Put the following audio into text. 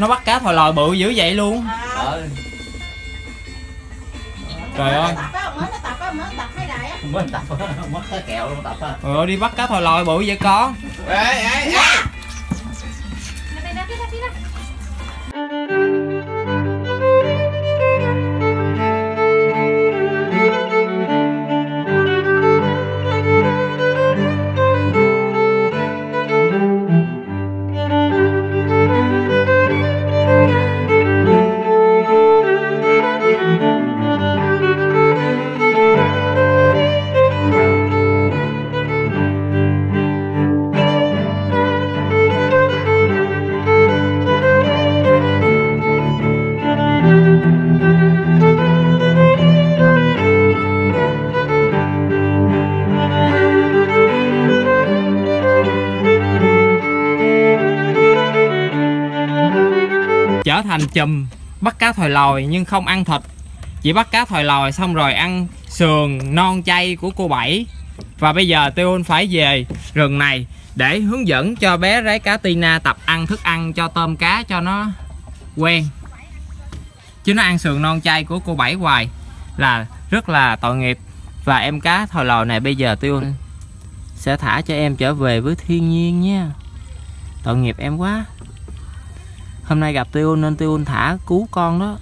nó bắt cá thòi lòi bự dữ vậy luôn. Trời trời ơi. Mới nó tập á mới tập hay đại á. Mới tập Mất cái kẹo luôn tập á. Trời ơi đi bắt cá thòi lòi bự vậy con. Ê ê ê. Đây. Trở thành chùm bắt cá thòi lòi nhưng không ăn thịt. Chỉ bắt cá thòi lòi xong rồi ăn sườn non chay của cô bảy. Và bây giờ tiêu phải về rừng này để hướng dẫn cho bé rái cá tina tập ăn thức ăn cho tôm cá cho nó quen. Chứ nó ăn sườn non chay của cô bảy hoài là rất là tội nghiệp. Và em cá thòi lòi này bây giờ tiêu sẽ thả cho em trở về với thiên nhiên nha. Tội nghiệp em quá hôm nay gặp tiêu nên tiêu thả cứu con đó.